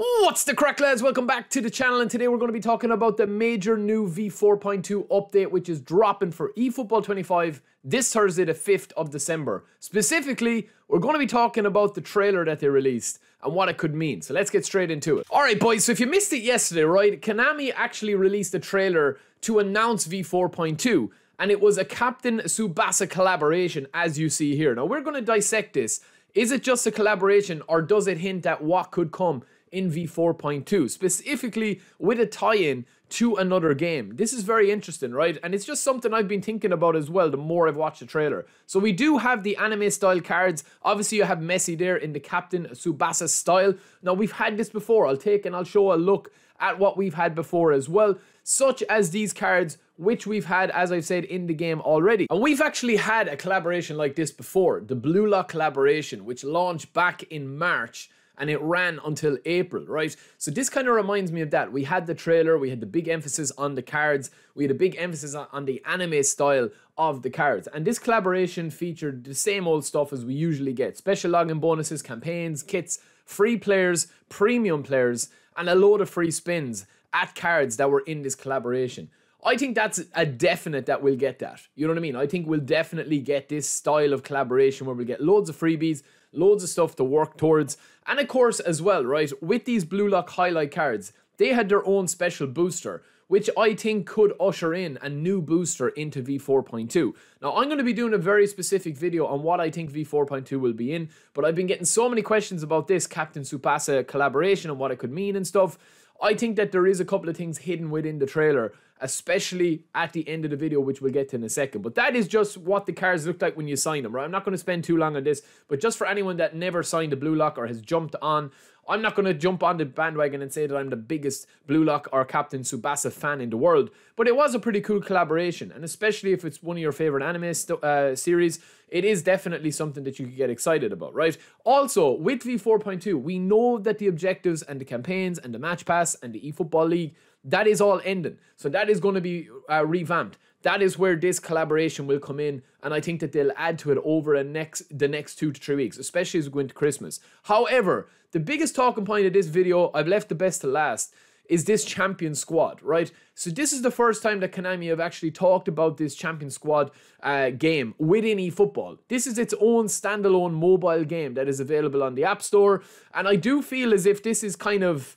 What's the crack lads? Welcome back to the channel and today we're going to be talking about the major new V4.2 update which is dropping for eFootball 25 this Thursday the 5th of December. Specifically, we're going to be talking about the trailer that they released and what it could mean. So let's get straight into it. Alright boys, so if you missed it yesterday, right, Konami actually released a trailer to announce V4.2 and it was a Captain Tsubasa collaboration as you see here. Now we're going to dissect this. Is it just a collaboration or does it hint at what could come in V4.2, specifically with a tie-in to another game. This is very interesting, right? And it's just something I've been thinking about as well the more I've watched the trailer. So we do have the anime style cards. Obviously you have Messi there in the Captain Tsubasa style. Now we've had this before. I'll take and I'll show a look at what we've had before as well, such as these cards which we've had, as I've said, in the game already. And we've actually had a collaboration like this before, the Blue Lock collaboration, which launched back in March and it ran until April, right? So this kind of reminds me of that. We had the trailer, we had the big emphasis on the cards, we had a big emphasis on the anime style of the cards. And this collaboration featured the same old stuff as we usually get. Special login bonuses, campaigns, kits, free players, premium players, and a load of free spins at cards that were in this collaboration. I think that's a definite that we'll get that. You know what I mean? I think we'll definitely get this style of collaboration where we'll get loads of freebies, loads of stuff to work towards. And of course, as well, right, with these Blue Lock highlight cards, they had their own special booster, which I think could usher in a new booster into V4.2. Now, I'm going to be doing a very specific video on what I think V4.2 will be in, but I've been getting so many questions about this Captain Tsubasa collaboration and what it could mean and stuff. I think that there is a couple of things hidden within the trailer, especially at the end of the video, which we'll get to in a second. But that is just what the cards look like when you sign them, right? I'm not going to spend too long on this, but just for anyone that never signed a Blue Lock or has jumped on I'm not going to jump on the bandwagon and say that I'm the biggest Blue Lock or Captain Tsubasa fan in the world, but it was a pretty cool collaboration, and especially if it's one of your favorite anime uh, series, it is definitely something that you could get excited about, right? Also, with V4.2, we know that the objectives and the campaigns and the match pass and the eFootball League, that is all ending. So that is going to be uh, revamped that is where this collaboration will come in and I think that they'll add to it over a next the next two to three weeks, especially as we go into Christmas. However, the biggest talking point of this video, I've left the best to last, is this champion squad, right? So this is the first time that Konami have actually talked about this champion squad uh, game within eFootball. This is its own standalone mobile game that is available on the App Store, and I do feel as if this is kind of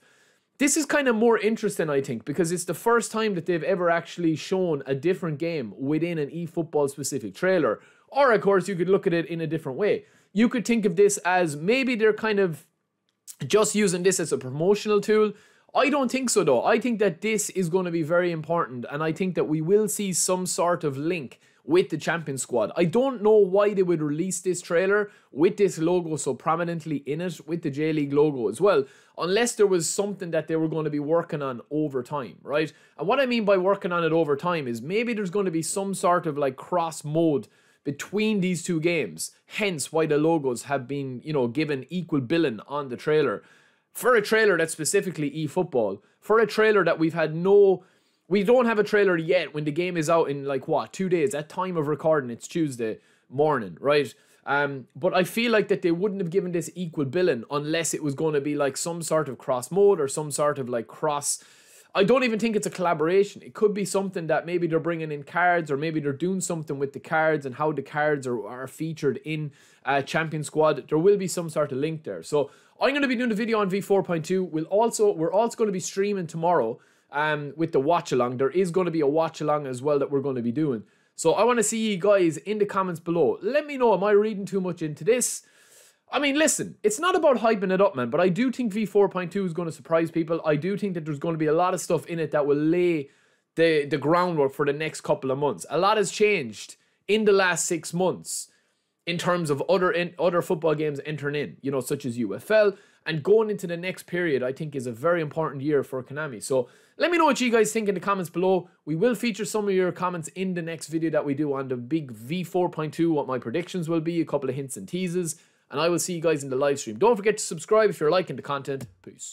this is kind of more interesting, I think, because it's the first time that they've ever actually shown a different game within an eFootball specific trailer. Or, of course, you could look at it in a different way. You could think of this as maybe they're kind of just using this as a promotional tool. I don't think so, though. I think that this is going to be very important, and I think that we will see some sort of link with the champion squad. I don't know why they would release this trailer with this logo so prominently in it, with the J League logo as well, unless there was something that they were going to be working on over time, right? And what I mean by working on it over time is maybe there's going to be some sort of like cross mode between these two games, hence why the logos have been, you know, given equal billing on the trailer. For a trailer that's specifically eFootball, for a trailer that we've had no we don't have a trailer yet when the game is out in like what, two days. At time of recording, it's Tuesday morning, right? Um, but I feel like that they wouldn't have given this equal billing unless it was going to be like some sort of cross mode or some sort of like cross. I don't even think it's a collaboration. It could be something that maybe they're bringing in cards or maybe they're doing something with the cards and how the cards are, are featured in uh, Champion Squad. There will be some sort of link there. So I'm going to be doing a video on V4.2. We'll also we're also going to be streaming tomorrow um, with the watch along. There is going to be a watch along as well that we're going to be doing. So I want to see you guys in the comments below. Let me know, am I reading too much into this? I mean, listen, it's not about hyping it up, man, but I do think V4.2 is going to surprise people. I do think that there's going to be a lot of stuff in it that will lay the, the groundwork for the next couple of months. A lot has changed in the last six months in terms of other in, other football games entering in, you know, such as UFL. And going into the next period, I think is a very important year for Konami. So let me know what you guys think in the comments below. We will feature some of your comments in the next video that we do on the big V4.2, what my predictions will be, a couple of hints and teases. And I will see you guys in the live stream. Don't forget to subscribe if you're liking the content. Peace.